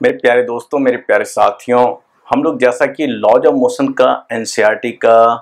मेरे प्यारे दोस्तों, मेरे प्यारे साथियों, हम लोग जैसा कि लॉज ऑफ़ मोशन का एन का,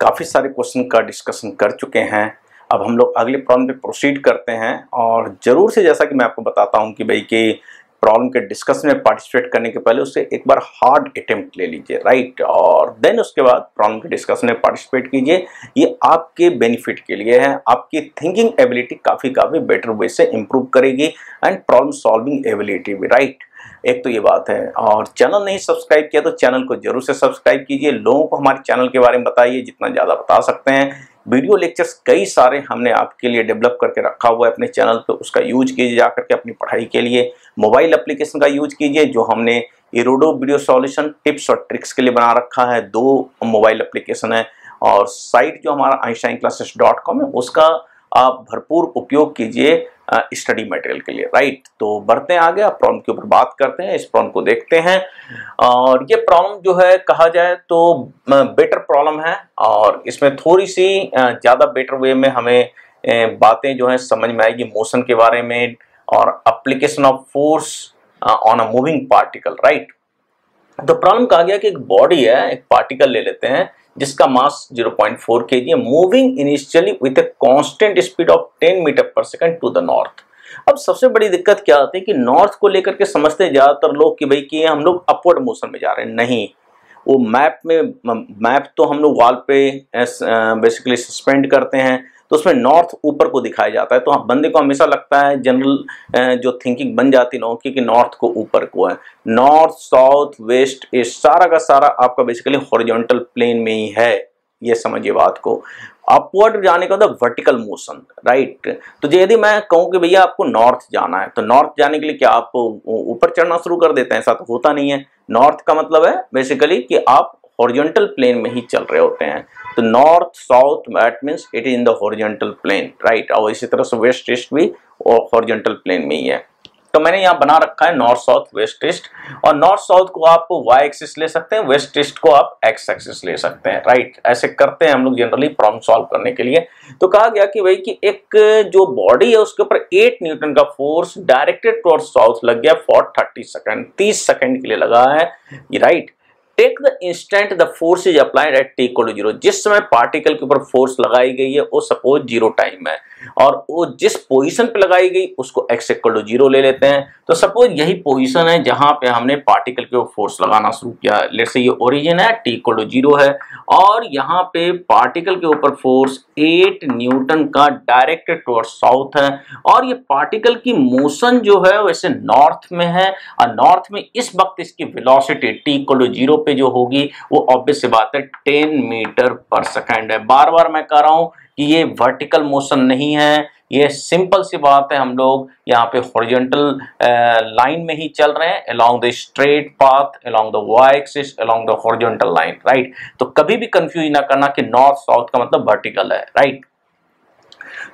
काफ़ी सारे क्वेश्चन का डिस्कशन कर चुके हैं। अब हम लोग अगले प्रॉब्लम पे प्रोसीड करते हैं और ज़रूर से जैसा कि मैं आपको बताता हूँ कि भाई कि प्रॉब्लम के डिस्कशन में पार्टिसिपेट करने के पहले उससे एक बार हार्ड अटेम्प्ट ले लीजिए राइट और देन उसके बाद प्रॉब्लम के डिस्कशन में पार्टिसिपेट कीजिए। ये आपके बेनिफिट के लिए है। आपकी थिंकिंग एबिलिटी काफ़ी काफ़ी बेटर वे से इम्प्रूव करेगी एंड प्रॉब्लम सॉल्विंग एबिलिटी भी राइट एक तो ये बात है, और चैनल नहीं सब्सक्राइब किया तो चैनल को ज़रूर से सब्सक्राइब कीजिए। लोगों को हमारे चैनल के बारे में बताइए, जितना ज़्यादा बता सकते हैं। वीडियो लेक्चर्स कई सारे हमने आपके लिए डेवलप करके रखा हुआ है अपने चैनल पे, उसका यूज़ कीजिए जा करके अपनी पढ़ाई के लिए। मोबाइल एप्लीकेशन का यूज़ कीजिए, जो हमने इरोडो वीडियो सॉल्यूशन टिप्स और ट्रिक्स के लिए बना रखा है। दो मोबाइल एप्लीकेशन है, और साइट जो हमारा आइंस्टाइन क्लासेस डॉट कॉम है, उसका आप भरपूर उपयोग कीजिए। स्टडी मटेरियल के लिए राइट तो बढ़ते हैं आगे आप प्रॉब्लम के ऊपर बात करते हैं, इस प्रॉब्लम को देखते हैं। और ये प्रॉब्लम जो है, कहा जाए तो बेटर प्रॉब्लम है, और इसमें थोड़ी सी ज़्यादा बेटर वे में हमें बातें जो है समझ में आएगी मोशन के बारे में, और application of force on a moving particle right तो प्रॉब्लम कहा गया कि एक बॉडी है, एक पार्टिकल ले लेते हैं जिसका मास 0.4 पॉइंट है moving initially with a constant speed of 10 meter per second to the north अब सबसे बड़ी दिक्कत क्या आती है कि नॉर्थ को लेकर के समझते हैं ज़्यादातर लोग कि भाई कि हम लोग अपवर्ड मोशन में जा रहे हैं। नहीं, वो मैप में मैप तो हम लोग वॉल पे बेसिकली सस्पेंड करते हैं। तो उसमें नॉर्थ ऊपर को दिखाया जाता है। तो हाँ बंदे को हमेशा लगता है जनरल जो थिंकिंग बन जाती लोगों की नॉर्थ को ऊपर को है। नॉर्थ साउथ वेस्ट ये सारा का सारा आपका बेसिकली हॉरिजॉन्टल प्लेन में ही है, ये समझिए बात को। अपवर्ड जाने का वर्टिकल मोशन राइट तो यदि मैं कहूँ कि भैया आपको नॉर्थ जाना है तो नॉर्थ जाने के लिए क्या आप ऊपर चढ़ना शुरू कर देते हैं? ऐसा तो होता नहीं है। नॉर्थ का मतलब है बेसिकली कि आप हॉरिजॉन्टल प्लेन में ही चल रहे होते हैं। तो north south that means it is in the plane right और इसी तरह से वेस्ट ईस्ट भी हॉरिजॉन्टल प्लेन में ही है। तो मैंने यहाँ बना रखा है नॉर्थ साउथ वेस्ट ईस्ट और नॉर्थ साउथ को आप वाई एक्सिस ले सकते हैं वेस्ट ईस्ट को आप एक्स एक्सिस ले सकते हैं राइट ऐसे करते हैं हम लोग जनरली प्रॉब्लम सॉल्व करने के लिए। तो कहा गया कि भाई कि एक जो बॉडी है उसके ऊपर एट न्यूटन का फोर्स डायरेक्टेड टुवर्ड साउथ लग गया फॉर थर्टी सेकेंड तीस सेकेंड के लिए लगा है right take the instant the force is applied at t equal to zero जिस समय पार्टिकल के ऊपर फोर्स लगाई गई है, वो सपोज़ ज़ीरो टाइम है। और वो जिस पोजीशन पे लगाई गई, उसको एक्स इक्वल टू ज़ीरो ले लेते हैं। तो सपोज़ यही पोजीशन है जहाँ पे हमने पार्टिकल के ऊपर फोर्स लगाना शुरू किया। लेट से ये ओरिजिन है टी इक्वल टू ज़ीरो है। और यहाँ पे पार्टिकल के ऊपर फोर्स एट न्यूटन का डायरेक्टेड टुवर्ड साउथ है। और ये पार्टिकल की मोशन जो है वैसे नॉर्थ में है। और नॉर्थ में इस वक्त इसकी velocity t equal to zero पे जो होगी, वो ऑब्वियस बात है 10 मीटर पर सेकेंड है। बार बार मैं कह रहा हूँ कि ये वर्टिकल मोशन नहीं है। ये सिंपल सी बात है, हम लोग यहाँ पे हॉरिजॉन्टल लाइन में ही चल रहे हैं along the straight path along the y axis along the horizontal line right तो कभी भी कंफ्यूज ना करना कि नॉर्थ साउथ का मतलब वर्टिकल है राइट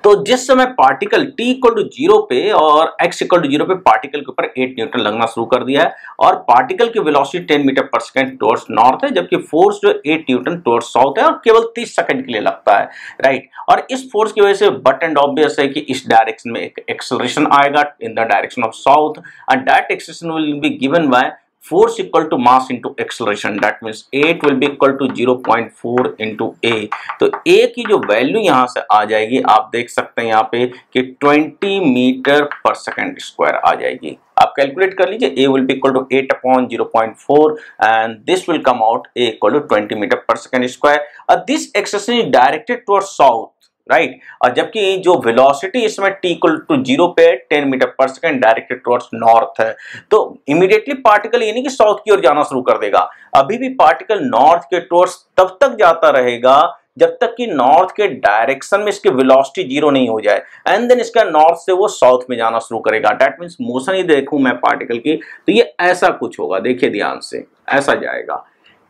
तो जिस समय particle t equal to zero पे और x इक्वल टू ज़ीरो पे पार्टिकल के ऊपर 8 न्यूटन लगना शुरू कर दिया है और पार्टिकल की velocity 10 meter per second towards north है, जबकि फोर्स जो 8 न्यूटन टुवर्ड्स साउथ है और केवल 30 सेकंड के लिए लगता है राइट और इस फोर्स की वजह से बट एंड ऑब्वियस है कि इस डायरेक्शन में एक एक्सलरेशन आएगा in the direction of south and that acceleration will be given by force equal to mass into acceleration that means 8 will be equal to 0.4 into a तो a की जो value यहाँ से आ जाएगी आप देख सकते हैं यहाँ पे कि 20 मीटर पर सेकेंड स्क्वायर आ जाएगी आप कैलकुलेट कर लीजिए a will be equal to 8 upon 0.4 and this will come out a equal to 20 meter per second square uh, this acceleration is directed towards south right? और जबकि जो velocity इसमें T equal to zero पे 10 metre per second directed towards north है। तो immediately particle यानी कि south की ओर जाना शुरू कर देगा। अभी भी पार्टिकल नॉर्थ के टुवर्ड्स तब तक जाता रहेगा, जब तक कि नॉर्थ के डायरेक्शन में इसकी वेलोसिटी ज़ीरो नहीं हो जाए। एंड देन इसका नॉर्थ से वो साउथ में जाना शुरू करेगा। डेट मीन्स मोशन ही देखूँ मैं पार्टिकल की तो ये ऐसा कुछ होगा। देखिए ध्यान से, ऐसा जाएगा।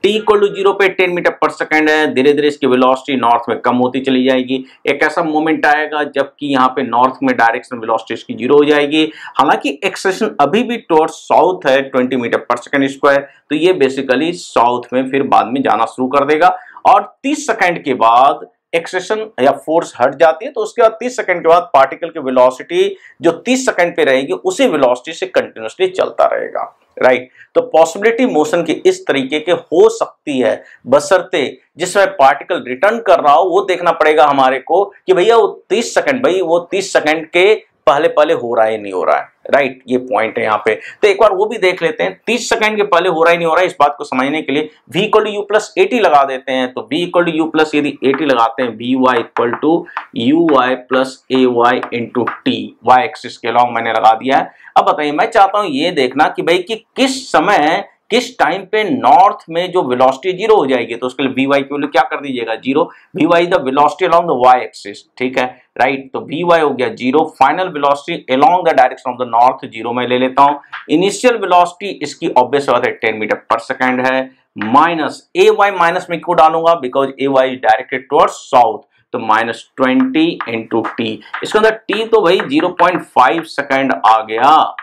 टी इक्वल टू ज़ीरो पे टेन मीटर पर सेकेंड है धीरे धीरे इसकी वेलोसिटी नॉर्थ में कम होती चली जाएगी। एक ऐसा मोमेंट आएगा जबकि यहाँ पे नॉर्थ में डायरेक्शन वेलोसिटी इसकी ज़ीरो हो जाएगी। हालाँकि एक्सेशन अभी भी टुवर्ड साउथ है 20 मीटर पर सेकेंड स्क्वायर तो ये बेसिकली साउथ में फिर बाद में जाना शुरू कर देगा। और 30 सेकेंड के बाद एक्सेशन या फोर्स हट जाती है तो उसके बाद 30 सेकंड के बाद पार्टिकल की वेलोसिटी जो 30 सेकंड पे रहेगी, उसी वेलोसिटी से कंटिन्यूसली चलता रहेगा। राइट तो पॉसिबिलिटी मोशन के इस तरीके के हो सकती है बसरते जिसमें पार्टिकल रिटर्न कर रहा हो, वो देखना पड़ेगा हमारे को कि भैया वो 30 सेकंड भाई वो 30 सेकंड के पहले पहले हो रहा है, नहीं हो रहा है। राइट ये पॉइंट है यहाँ पे। तो एक बार वो भी देख लेते हैं, तीस सेकंड के पहले हो रहा है, नहीं हो रहा है, इस बात को समझने के लिए v equal to u plus a t लगा देते हैं। तो v equal to u plus यदि एटी लगाते हैं v y equal to u y plus a y into t y axis के लॉन्ग मैंने लगा दिया है। अब बताइए, मैं चाहता हूँ ये देखना कि भाई कि किस समय किस टाइम पे नॉर्थ में जो वेलोसिटी ज़ीरो हो जाएगी तो उसके लिए वी वाई की क्या कर दीजिएगा? Zero v y the velocity along the y axis ठीक है? राइट तो वी वाई हो गया zero final velocity along the direction of the north zero में ले लेता हूँ. इनिशियल वेलोसिटी इसकी ऑब्वियस बात है टेन मीटर पर सेकेंड है. माइनस ए वाई माइनस में क्यों डालूँगा? Because a y directed towards south तो माइनस ट्वेंटी इंटू टी इसके अंदर टी तो भाई ज़ीरो पॉइंट फाइव सेकेंड आ गया.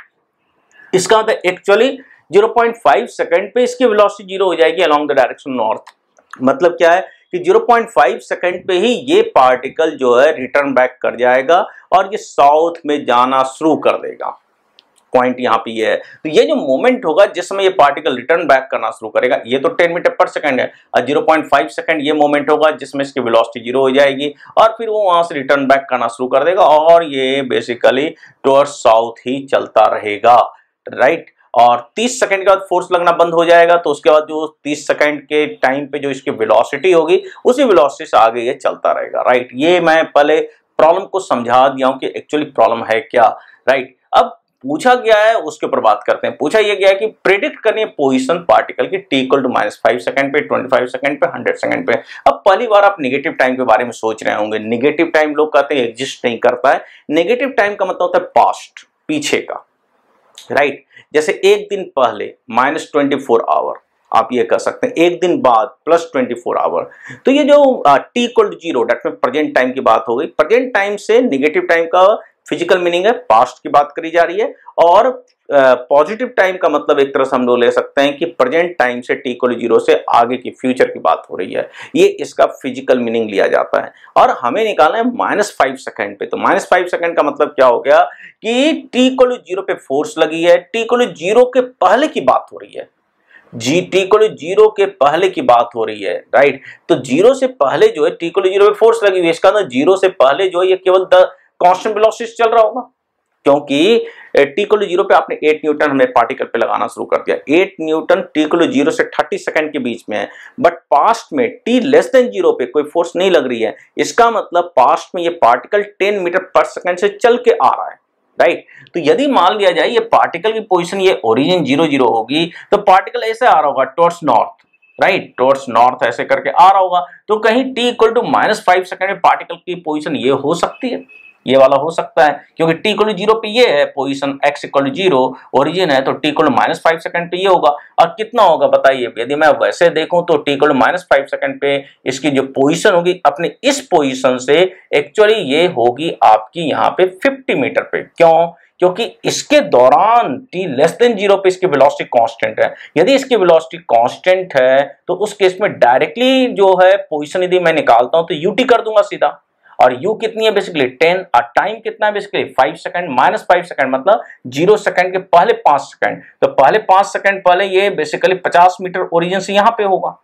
इसका मतलब एक्चुअली 0.5 सेकंड पे इसकी वेलोसिटी ज़ीरो हो जाएगी अलोंग द डायरेक्शन नॉर्थ मतलब क्या है कि 0.5 सेकंड पे ही ये पार्टिकल जो है रिटर्न बैक कर जाएगा और ये साउथ में जाना शुरू कर देगा। पॉइंट यहाँ पे ये है। तो ये जो मोमेंट होगा, जिस समय ये पार्टिकल रिटर्न बैक करना शुरू करेगा, ये तो 10 मीटर पर सेकंड है। और 0.5 सेकंड ये मोमेंट होगा, जिसमें इसकी वेलोसिटी ज़ीरो हो जाएगी और फिर वो वहाँ से रिटर्न बैक करना शुरू कर देगा और ये बेसिकली टुवर्ड साउथ ही चलता रहेगा। राइट और 30 सेकंड के बाद फोर्स लगना बंद हो जाएगा तो उसके बाद जो 30 सेकंड के टाइम पे जो इसकी वेलोसिटी होगी, उसी वेलोसिटी से आगे ये चलता रहेगा राइट ये मैं पहले प्रॉब्लम को समझा दिया हूँ कि एक्चुअली प्रॉब्लम है क्या राइट अब पूछा गया है, उसके ऊपर बात करते हैं। पूछा यह गया है कि प्रिडिक्ट करनी है पोजिशन पार्टिकल की t equal to minus five second पे ट्वेंटी फाइव सेकंड पे हंड्रेड सेकंड पे। अब पहली बार आप नेगेटिव टाइम के बारे में सोच रहे होंगे। नेगेटिव टाइम लोग कहते हैं एग्जिस्ट नहीं करता है। नेगेटिव टाइम का मतलब होता है पास्ट पीछे का राइट जैसे एक दिन पहले माइनस ट्वेंटी फोर आवर, आप ये कह सकते हैं, एक दिन बाद प्लस ट्वेंटी फोर आवर। तो ये जो टी इक्वल टू ज़ीरो डेट में प्रेजेंट टाइम की बात हो गई। प्रेजेंट टाइम से निगेटिव टाइम का फ़िज़िकल मीनिंग है पास्ट की बात करी जा रही है, और पॉजिटिव टाइम का मतलब एक तरह से हम लोग ले सकते हैं कि प्रेजेंट टाइम से टी इक्वल ज़ीरो से आगे की फ्यूचर की बात हो रही है। ये इसका फ़िज़िकल मीनिंग लिया जाता है। और हमें निकालना है माइनस फाइव सेकेंड पे। तो माइनस फाइव सेकेंड का मतलब क्या हो गया कि टी इक्वल ज़ीरो पे फोर्स लगी है टी इक्वल ज़ीरो के पहले की बात हो रही है। जी टी इक्वल ज़ीरो के पहले की बात हो रही है राइट तो ज़ीरो से पहले जो है टी इक्वल ज़ीरो पे फोर्स लगी हुई है। इसका मतलब ज़ीरो से पहले जो है, ये केवल कांस्टेंट वेलोसिटी चल रहा होगा। क्योंकि टी ज़ीरो पे आपने 8 न्यूटन हमें पार्टिकल पे लगाना शुरू कर दिया। 8 न्यूटन टी ज़ीरो से 30 सेकंड के बीच में है। बट पास्ट में टी लेस देन ज़ीरो पे कोई फोर्स नहीं लग रही है। इसका मतलब पास्ट में ये पार्टिकल 10 मीटर पर सेकंड से चल के आ रहा है। राइट तो यदि मान लिया जाए, ये पार्टिकल की पोजिशन ये ओरिजिन ज़ीरो ज़ीरो होगी तो पार्टिकल ऐसे आ रहा होगा towards north right towards north ऐसे करके आ रहा होगा। तो कहीं t equal to minus five second में पार्टिकल की पोजिशन ये हो सकती है। ये वाला हो सकता है, क्योंकि टी इक्वल ज़ीरो पे ये है position x equal zero origin है तो t equal minus five second पे ये होगा। और कितना होगा बताइए, यदि मैं वैसे देखूँ तो t equal minus five second पे इसकी जो पोजीशन होगी, अपने इस पोजीशन से एक्चुअली ये होगी आपकी यहाँ पे फिफ्टी मीटर पे। क्यों? क्योंकि इसके दौरान t लेस देन ज़ीरो पे इसकी वेलोसिटी कांस्टेंट है। यदि इसकी वेलोसिटी कांस्टेंट है तो उस केस में डायरेक्टली जो है पोजीशन यदि मैं निकालता हूँ तो यूटी कर दूँगा सीधा। और यू कितनी है बेसिकली टेन और टाइम कितना है basically five second minus five second मतलब ज़ीरो सेकंड के पहले पाँच सेकंड तो पहले पाँच सेकंड पहले ये बेसिकली 50 मीटर ओरिजिन से यहाँ पे होगा।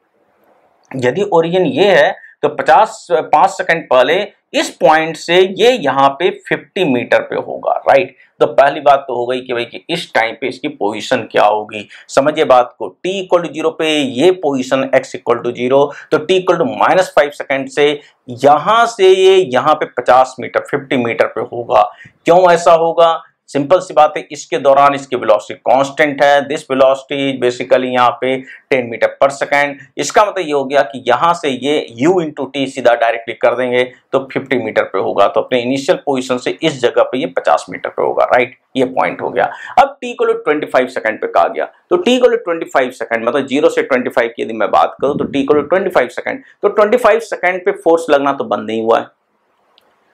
यदि ओरिजिन ये है तो 50 पाँच सेकंड पहले इस पॉइंट से ये यहाँ पे 50 मीटर पे होगा राइट तो पहली बात तो हो गई कि भाई कि इस टाइम पे इसकी पोजीशन क्या होगी? समझिए बात को, t इक्वल टू ज़ीरो पे ये position x equal to zero तो t equal to minus five second से यहाँ से ये, यहाँ पे 50 मीटर 50 मीटर पे होगा। क्यों ऐसा होगा? सिंपल सी बात है, इसके दौरान इसकी वेलोसिटी कांस्टेंट है। दिस वेलोसिटी बेसिकली यहाँ पे 10 मीटर पर सेकेंड इसका मतलब ये हो गया कि यहाँ से ये u इंटू टी सीधा डायरेक्टली कर देंगे तो 50 मीटर पे होगा। तो अपने इनिशियल पोजीशन से इस जगह पे ये 50 मीटर पे होगा राइट ये पॉइंट हो गया। अब t को ट्वेंटी फाइव सेकेंड पे कहा गया। तो टी को ट्वेंटी फाइव सेकेंड मतलब ज़ीरो से ट्वेंटी फाइव की यदि मैं बात करूँ तो टी को ट्वेंटी फाइव सेकेंड तो ट्वेंटी फाइव सेकेंड पे फोर्स लगना तो बंद नहीं हुआ है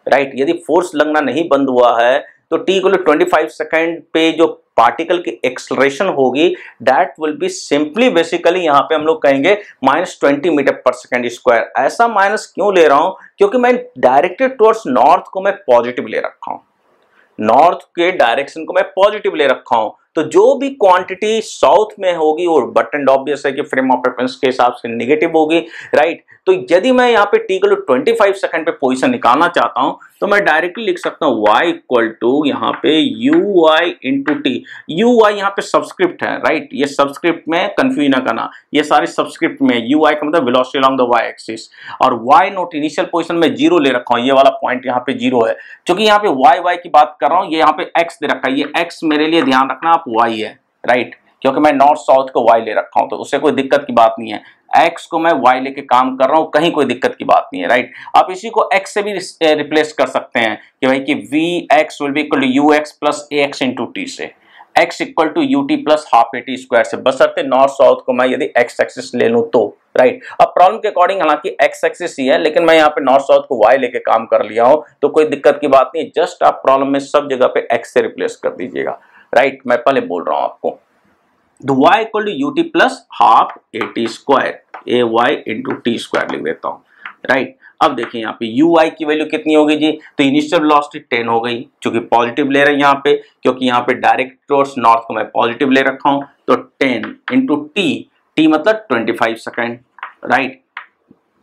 राइट यदि फोर्स लगना नहीं बंद हुआ है तो t equal twenty five second पे जो पार्टिकल की एक्सलेशन होगी that will be simply basically यहाँ पे हम लोग कहेंगे minus twenty meter per second square ऐसा माइनस क्यों ले रहा हूँ? क्योंकि मैं डायरेक्टेड टुवर्ड्स नॉर्थ को मैं पॉजिटिव ले रखा हूँ। नॉर्थ के डायरेक्शन को मैं पॉजिटिव ले रखा हूँ। तो जो भी क्वांटिटी साउथ में होगी और बट एंड ऑब्वियस है कि फ्रेम ऑफ़ रेफरेंस के हिसाब से नेगेटिव होगी राइट तो यदि मैं यहाँ पे टी को ट्वेंटी फाइव सेकंड पे पोजीशन निकालना चाहता हूँ तो मैं डायरेक्टली लिख सकता हूँ वाई इक्वल टू यहाँ पे u i into t u i यहाँ पे सब्सक्रिप्ट है राइट ये सब्सक्रिप्ट में कंफ्यूज ना करना। ये सारे सब्सक्रिप्ट में यू आई का मतलब velocity along the y axis और वाई नोट इनिशियल पोजिशन में ज़ीरो ले रखा हूँ, ये वाला पॉइंट यहाँ पे ज़ीरो है। क्योंकि यहाँ पे वाई वाई की बात कर रहा हूँ, ये यहाँ पे एक्स दे रखा है। ये एक्स मेरे लिए ध्यान रखना आप y है राइट क्योंकि मैं नॉर्थ साउथ को y ले रखा हूँ तो उससे कोई दिक्कत की बात नहीं है। X को मैं y लेके काम कर रहा हूँ, कहीं कोई दिक्कत की बात नहीं है राइट आप इसी को x से भी रिप्लेस कर सकते हैं कि भाई कि v x will be equal to u x plus a x into t से। X equal to u t plus half a t square से। बसरते नॉर्थ साउथ को मैं यदि x एक्सिस ले लूँ तो राइट अब प्रॉब्लम के अकॉर्डिंग हालाँकि x एक्सिस ही है, लेकिन मैं यहाँ पे नॉर्थ साउथ को y लेके काम कर लिया हूँ तो कोई दिक्कत की बात नहीं। जस्ट आप प्रॉब्लम में सब जगह पे x से रिप्लेस कर दीजिएगा। राइट मैं पहले बोल रहा हूँ आपको। तो y equal to u t plus half a t square a y into t square लिख देता हूँ। राइट अब देखिए यहाँ पे यू आई की वैल्यू कितनी होगी जी? तो इनिशियल वेलोसिटी टेन हो गई क्योंकि पॉजिटिव ले रहे हैं यहाँ पे, क्योंकि यहाँ पे डायरेक्ट टूवर्ड्स नॉर्थ को मैं पॉजिटिव ले रखा हूँ तो टेन इंटू टी टी मतलब twenty five second right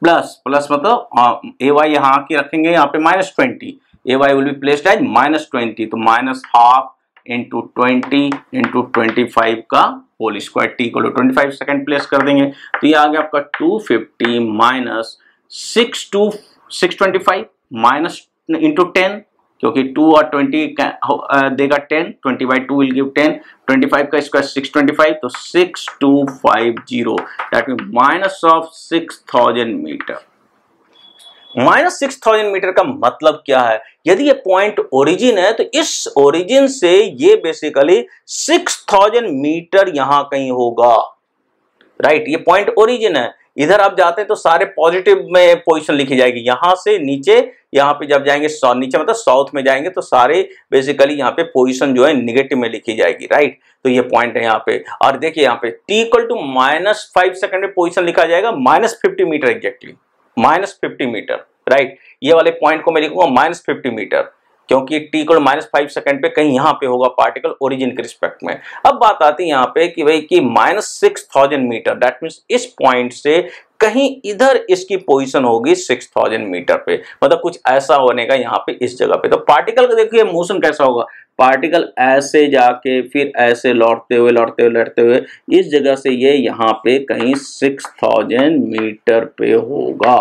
plus plus मतलब ए वाई यहाँ की रखेंगे, यहाँ पे minus twenty a y will be placed as minus twenty तो minus half into twenty into twenty five का होल स्क्वायर टी को ट्वेंटी फाइव सेकेंड प्लेस कर देंगे। तो ये आ गया आपका two fifty minus six two six twenty five minus into ten क्योंकि टू और ट्वेंटी देगा ten twenty by two will give ten twenty five का स्क्वायर सिक्स ट्वेंटी फाइव तो six two five zero that mean minus of six thousand meter minus six thousand meter का मतलब क्या है? यदि ये पॉइंट ओरिजिन है तो इस ओरिजिन से ये बेसिकली सिक्स थाउज़ेंड मीटर यहाँ कहीं होगा। राइट ये पॉइंट ओरिजिन है। इधर आप जाते हैं तो सारे पॉजिटिव में पोजीशन लिखी जाएगी। यहाँ से नीचे, यहाँ पे जब जाएँगे नीचे मतलब साउथ में जाएँगे तो सारे बेसिकली यहाँ पे पोजीशन जो है निगेटिव में लिखी जाएगी। राइट तो ये पॉइंट है यहाँ पे। और देखिए यहाँ पे t equal to minus five second में पोजिशन लिखा जाएगा minus fifty meter exactly minus fifty meter right ये वाले पॉइंट को मैं लिखूँगा माइनस फिफ्टी मीटर, क्योंकि टी को माइनस फाइव सेकेंड पे कहीं यहाँ पे होगा पार्टिकल ओरिजिन के रिस्पेक्ट में। अब बात आती है यहाँ पे कि भाई कि minus six thousand meter that means इस पॉइंट से कहीं इधर इसकी पोजीशन होगी सिक्स थाउज़ेंड मीटर पे। मतलब कुछ ऐसा होने का यहाँ पे इस जगह पे। तो पार्टिकल का देखिए मोशन कैसा होगा? पार्टिकल ऐसे जाके, फिर ऐसे लौटते हुए लौटते हुए लौटते हुए, इस जगह से ये यहाँ पे कहीं सिक्स थाउज़ेंड मीटर पे होगा।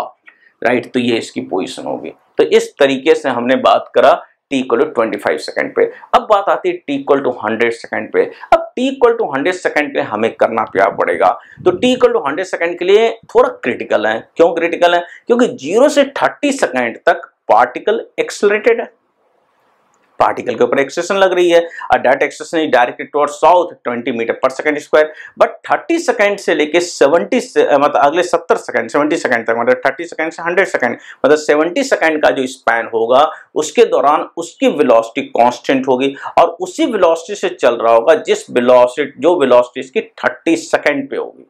राइट तो ये इसकी पोजिशन होगी। तो इस तरीके से हमने बात करा t equal to twenty five second पे। अब बात आती है t equal to hundred second पे। अब t equal to hundred second पे हमें करना क्या पड़ेगा? तो t equal to hundred second के लिए थोड़ा क्रिटिकल है। क्यों क्रिटिकल है? क्योंकि ज़ीरो से थर्टी सेकेंड तक पार्टिकल एक्सलेटेड है। पार्टिकल के ऊपर एक्सेशन लग रही है। और direct acceleration is directed toward south 20 meter per second square but 30 second से लेके 70 से मतलब अगले 70 सेकंड 70 सेकंड तक मतलब 30 सेकंड से 100 सेकंड मतलब 70 सेकंड का जो स्पैन होगा, उसके दौरान उसकी वेलोसिटी कांस्टेंट होगी। और उसी वेलोसिटी से चल रहा होगा, जिस वेलोसिटी जो वेलोसिटी इसकी 30 सेकंड पे होगी।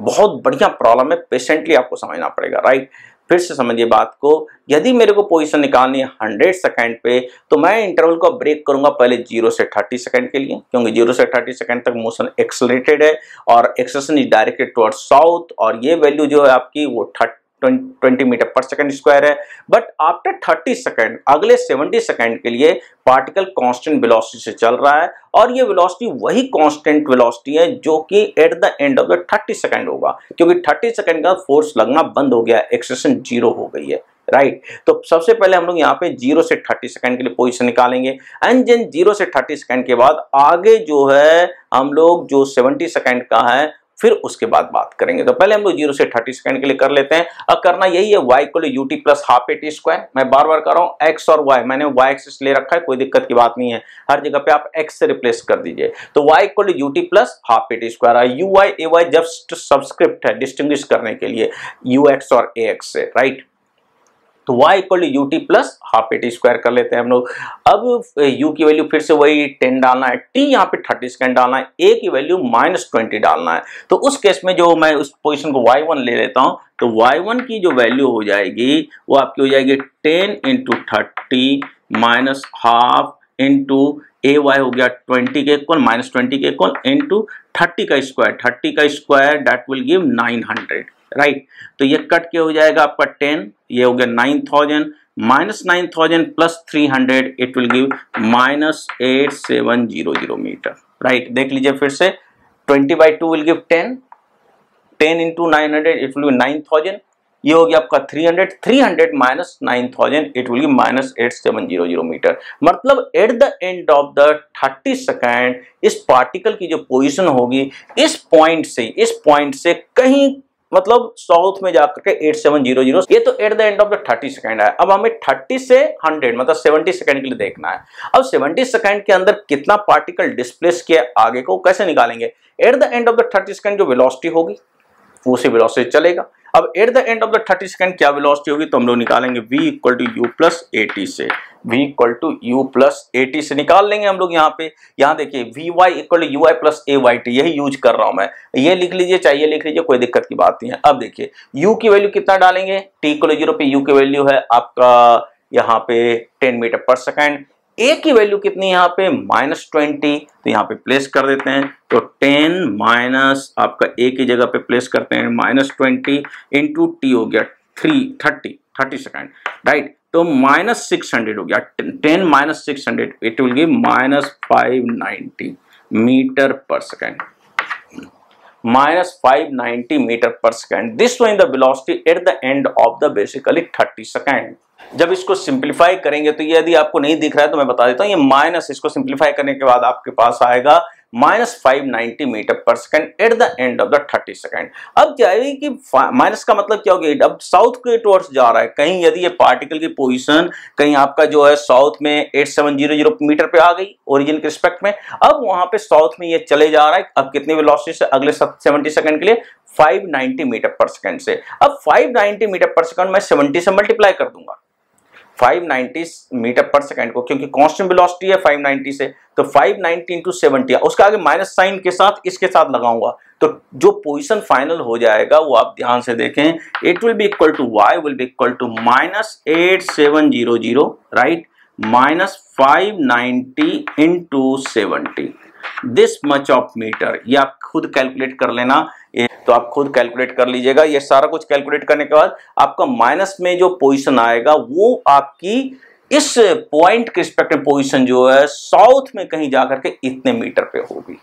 बहुत बढ़िया प्रॉब्लम है पेशेंटली आपको समझना पड़ेगा राइट फिर से समझिए बात को, यदि मेरे को पोजीशन निकालनी है हंड्रेड सेकेंड पे तो मैं इंटरवल को ब्रेक करूँगा पहले ज़ीरो से थर्टी सेकेंड के लिए, क्योंकि ज़ीरो से थर्टी सेकेंड तक मोशन एक्सलेटेड है और acceleration is directed toward south और ये वैल्यू जो है आपकी वो thirty twenty meter per second square है। बट आफ्टर थर्टी सेकंड अगले सेवेंटी सेकंड के लिए पार्टिकल कांस्टेंट वेलोसिटी से चल रहा है और ये वेलोसिटी वही कांस्टेंट वेलोसिटी है जो कि at the end of the thirty second होगा। क्योंकि थर्टी सेकंड का फोर्स लगना बंद हो गया एक्सेशन ज़ीरो हो गई है राइट right. तो सबसे पहले हम लोग यहाँ पे ज़ीरो से थर्टी सेकंड के लिए पोजीशन निकालेंगे। एंड देन ज़ीरो से थर्टी सेकंड के बाद आगे जो है, हम लोग जो सेवेंटी सेकंड का है फिर उसके बाद बात करेंगे। तो पहले हम लोग ज़ीरो से थर्टी सेकंड के लिए कर लेते हैं। अब करना यही है वाई को u t plus half a t square मैं बार बार कर रहा हूँ एक्स और वाई मैंने वाई एक्सिस ले रखा है, कोई दिक्कत की बात नहीं है। हर जगह पे आप एक्स से रिप्लेस कर दीजिए। तो वाई को u t plus half a t square u y a y just subscript है डिस्टिंग्विश करने के लिए यू एक्स और ए एक्स से राइट तो y equal to u t plus half a t square कर लेते हैं हम लोग। अब यू की वैल्यू फिर से वही टेन डालना है। टी यहाँ पे 30 सेकेंड डालना है। ए की वैल्यू माइनस ट्वेंटी डालना है। तो उस केस में जो मैं उस पोजिशन को y1 ले लेता हूँ तो y1 की जो वैल्यू हो जाएगी, वो आपकी हो जाएगी ten into thirty minus half into a y हो गया ट्वेंटी के इक्वल माइनस ट्वेंटी के इक्वल इंटू थर्टी का स्क्वायर थर्टी का square that will give nine hundred right तो ये कट के हो जाएगा आपका टेन ये हो गया nine thousand minus nine thousand plus three hundred it will give minus eight seven zero zero metre right देख लीजिए फिर से twenty by two will give ten ten into nine hundred it will give nine thousand ये हो गया आपका 300 300 minus nine thousand it will minus eight seven zero zero metre मतलब at the end of the thirty second इस particle की जो position होगी, इस पॉइंट से, इस पॉइंट से कहीं मतलब साउथ में जाकर के एट सेवन ज़ीरो ज़ीरो ये तो at the end of the thirty second है। अब हमें थर्टी से हंड्रेड मतलब सेवेंटी सेकंड के लिए देखना है। अब सेवेंटी सेकंड के अंदर कितना पार्टिकल डिस्प्लेस किया आगे को कैसे निकालेंगे? At the end of the thirty second जो वेलोसिटी होगी उसी वेलोसिटी चलेगा। अब at the end of the thirty second क्या वेलोसिटी होगी तो हम लोग निकालेंगे v equal to u plus a से। v equal to u plus a से निकाल लेंगे हम लोग यहाँ पे। यहाँ देखिए v y equal to u y plus a y t यही यूज़ कर रहा हूँ मैं। ये लिख लीजिए, चाहिए लिख लीजिए, कोई दिक्कत की बात नहीं है। अब देखिए, u की वैल्यू कितना डालेंगे? t इक्वल ज़ीरो पे u की वैल्यू है आपका यहाँ पे ten metre per second a की वैल्यू कितनी यहाँ पे? माइनस ट्वेंटी तो यहाँ पे प्लेस कर देते हैं। तो टेन माइनस आपका ए की जगह पे प्लेस करते हैं। माइनस ट्वेंटी इंटू टी हो गया three thirty thirty second right तो माइनस सिक्स हंड्रेड हो गया। Ten minus six hundred it will give minus five ninety metre per second minus 590 meter per second. This showing the velocity at the end of the basically 30 second. जब इसको simplify करेंगे तो ये यदि आपको नहीं दिख रहा है तो मैं बता देता हूँ, ये माइनस इसको सिंप्लीफाई करने के बाद आपके पास आएगा minus five ninety metre per second at the end of the thirty second अब क्या है कि माइनस का मतलब क्या होगा अब साउथ के टूवर्ड्स जा रहा है। कहीं यदि ये पार्टिकल की पोजीशन कहीं आपका जो है साउथ में eight seven zero zero metre पे आ गई ओरिजिन के रिस्पेक्ट में। अब वहाँ पे साउथ में ये चले जा रहा है। अब कितनी वेलोसिटी से अगले सेवेंटी सेकंड के लिए? 590 मीटर पर सेकंड से। अब 590 मीटर पर सेकंड मैं 70 से मल्टीप्लाई कर दूँगा। 590 मीटर पर सेकंड को, क्योंकि कांस्टेंट वेलोसिटी है 590 से तो 590 नाइनटी इंटू सेवेंटी उसका आगे माइनस साइन के साथ, इसके साथ लगाऊँगा। तो जो पोजीशन फाइनल हो जाएगा, वो आप ध्यान से देखें it will be equal to y will be equal to minus eight seven zero zero right minus five ninety into seventy this much of metre ये आप खुद कैलकुलेट कर लेना ये तो आप खुद कैलकुलेट कर लीजिएगा। ये सारा कुछ कैलकुलेट करने के बाद आपका माइनस में जो पोजीशन आएगा, वो आपकी इस पॉइंट के रिस्पेक्ट पोजीशन जो है साउथ में कहीं जाकर के इतने मीटर पे होगी।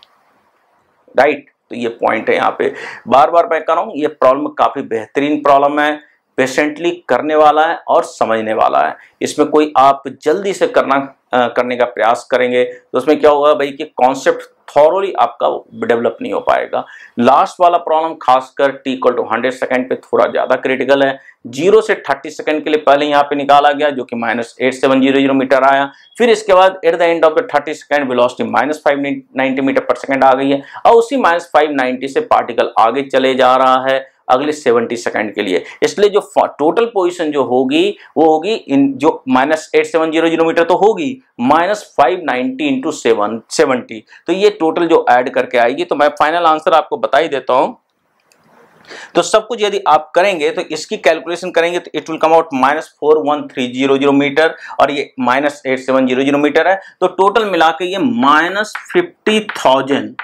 राइट तो ये पॉइंट है यहाँ पे। बार बार मैं कह रहा हूँ, ये प्रॉब्लम काफ़ी बेहतरीन प्रॉब्लम है पेशेंटली करने वाला है और समझने वाला है। इसमें कोई आप जल्दी से करना करने का प्रयास करेंगे तो उसमें क्या होगा भाई कि कॉन्सेप्ट थॉरोली आपका डेवलप नहीं हो पाएगा। लास्ट वाला प्रॉब्लम खासकर t equal to hundred second पे थोड़ा ज़्यादा क्रिटिकल है। ज़ीरो से थर्टी सेकेंड के लिए पहले यहाँ पे निकाला गया, जो कि minus eight seven zero zero metre आया। फिर इसके बाद at the end of the thirty second velocity minus five ninety metre per second आ गई है। और उसी माइनस फाइव नाइनटी से पार्टिकल आगे चले जा रहा है। अगले 70 सेकंड के लिए। इसलिए जो टोटल पोजीशन जो होगी, वो होगी इन, जो minus eight seven zero zero metre तो होगी minus five ninety into seven seventy तो ये टोटल जो ऐड करके आएगी तो मैं फाइनल आंसर आपको बता ही देता हूँ। तो सब कुछ यदि आप करेंगे तो इसकी कैलकुलेशन करेंगे तो it will come out minus four one three zero zero metre और ये minus eight seven zero zero metre है। तो टोटल मिला के ये माइनस फिफ्टी थाउज़ेंड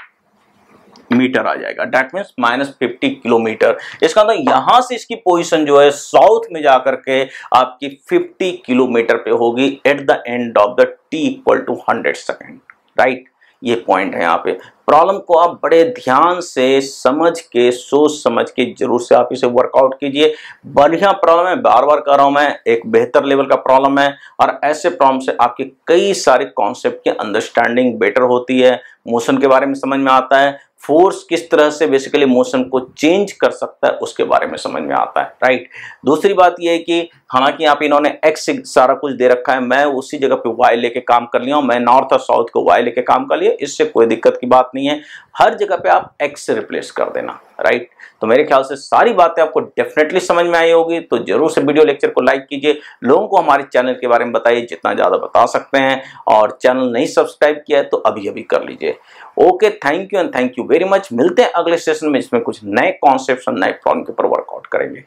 मीटर आ जाएगा। That mean minus fifty kilometre इसका मतलब यहाँ से इसकी पोजीशन जो है साउथ में जाकर के आपकी 50 किलोमीटर पे होगी। At the end of the t equal to hundred second right ये पॉइंट है यहाँ पे। प्रॉब्लम को आप बड़े ध्यान से समझ के, सोच समझ के ज़रूर से आप इसे वर्कआउट कीजिए। बढ़िया प्रॉब्लम है। बार बार कर रहा हूँ मैं, एक बेहतर लेवल का प्रॉब्लम है। और ऐसे प्रॉब्लम से आपके कई सारे कॉन्सेप्ट की अंडरस्टैंडिंग बेटर होती है। मोशन के बारे में समझ में आता है। फोर्स किस तरह से बेसिकली मोशन को चेंज कर सकता है, उसके बारे में समझ में आता है राइट दूसरी बात यह है कि हालाँकि यहाँ पे इन्होंने एक्स सारा कुछ दे रखा है, मैं उसी जगह पे वाई लेके काम कर लिया मैं नॉर्थ और साउथ को वाई लेके काम कर लिया, इससे कोई दिक्कत की बात नहीं है। हर जगह पे आप एक्स से रिप्लेस कर देना। राइट? तो मेरे ख्याल से सारी बातें आपको डेफिनेटली समझ में आई होगी तो ज़रूर से वीडियो लेक्चर को लाइक कीजिए। लोगों को हमारे चैनल के बारे में बताइए, जितना ज़्यादा बता सकते हैं। और चैनल नहीं सब्सक्राइब किया है तो अभी अभी कर लीजिए। Okay thank you and thank you very much मिलते हैं अगले सेशन में इसमें कुछ नए कॉन्सेप्ट नए प्रॉब्लम के ऊपर वर्कआउट करेंगे।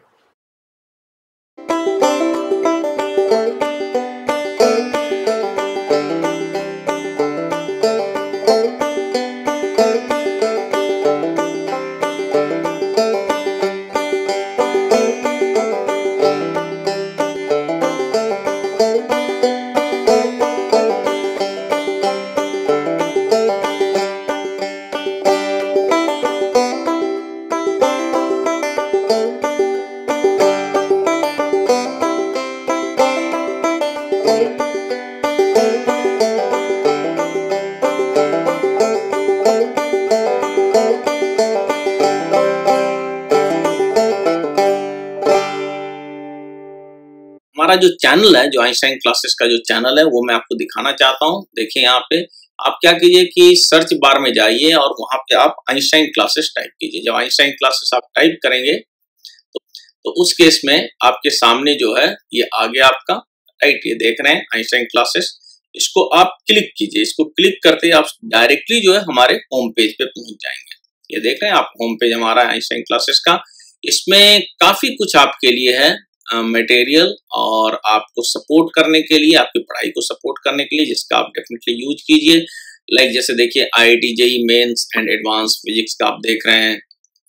जो चैनल है जो आइंस्टाइन क्लासेस का जो चैनल है वो मैं आपको दिखाना चाहता हूँ। देखिए यहाँ पे आप क्या कीजिए कि सर्च बार में जाइए और वहाँ पे आप आइंस्टाइन क्लासेस टाइप कीजिए। जब आइंस्टाइन क्लासेस आप टाइप करेंगे तो, तो उस केस में आपके सामने जो है ये आ गया आपका राइट ये देख रहे हैं आइंस्टाइन क्लासेस इसको आप क्लिक कीजिए। इसको क्लिक करते आप डायरेक्टली जो है हमारे होम पेज पे पहुँच जाएँगे। ये देख रहे हैं आप होम पेज हमारा आइंस्टाइन क्लासेस का। इसमें काफ़ी कुछ आपके लिए है। मटेरियल और आपको सपोर्ट करने के लिए, आपकी पढ़ाई को सपोर्ट करने के लिए, जिसका आप डेफिनेटली यूज़ कीजिए। लाइक like जैसे देखिए I I T JEE mains and advance physics का आप देख रहे हैं।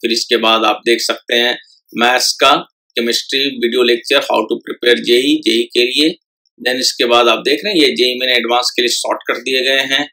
फिर इसके बाद आप देख सकते हैं मैथ्स का chemistry video lecture how to prepare JEE JEE के लिए। देन इसके बाद आप देख रहे हैं, ये जेई मेन एडवांस के लिए शॉर्ट कर दिए गए हैं।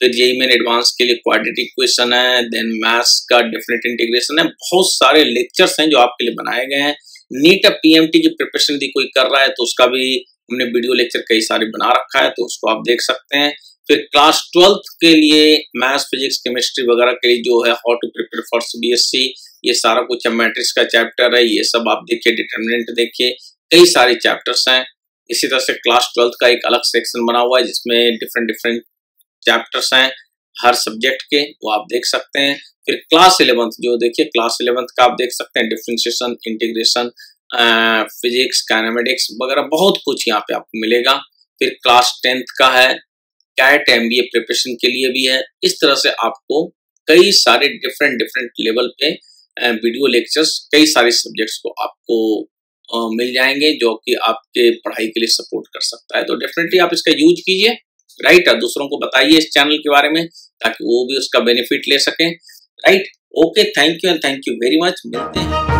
फिर जेई मेन एडवांस के लिए क्वाड्रेटिक क्वेश्चन है। देन मैथ्स का डेफिनेट इंटीग्रेशन है। बहुत सारे लेक्चर्स हैं जो आपके लिए बनाए गए हैं। नीट अब पीएमटी की प्रिपरेशन यदि कोई कर रहा है तो उसका भी हमने वीडियो लेक्चर कई सारे बना रखा है तो उसको आप देख सकते हैं। फिर क्लास ट्वेल्थ के लिए मैथ्स फिजिक्स केमिस्ट्री वगैरह के लिए जो है how to prepare for CBSE ये सारा कुछ है मैट्रिक्स का चैप्टर है, ये सब आप देखिए डिटर्मिनेंट देखिए, कई सारे चैप्टर्स हैं। इसी तरह से क्लास ट्वेल्थ का एक अलग सेक्शन बना हुआ है, जिसमें डिफरेंट डिफरेंट चैप्टर्स हैं। हर सब्जेक्ट के, वो आप देख सकते हैं। फिर क्लास इलेवंथ जो देखिए क्लास इलेवंथ का आप देख सकते हैं डिफ्रेंशिएशन इंटीग्रेशन फिजिक्स काइनेमेटिक्स वगैरह बहुत कुछ यहाँ पे आपको मिलेगा। फिर क्लास टेंथ का है कैट एम बी प्रिपरेशन के लिए भी है। इस तरह से आपको कई सारे डिफरेंट डिफरेंट लेवल पे वीडियो लेक्चर्स कई सारे सब्जेक्ट्स को आपको मिल जाएँगे जो कि आपके पढ़ाई के लिए सपोर्ट कर सकता है। तो डेफिनेटली आप इसका यूज़ कीजिए। राइट है दूसरों को बताइए इस चैनल के बारे में। ताकि वो भी उसका बेनिफिट ले सके। Right okay thank you and thank you very much मिलते हैं।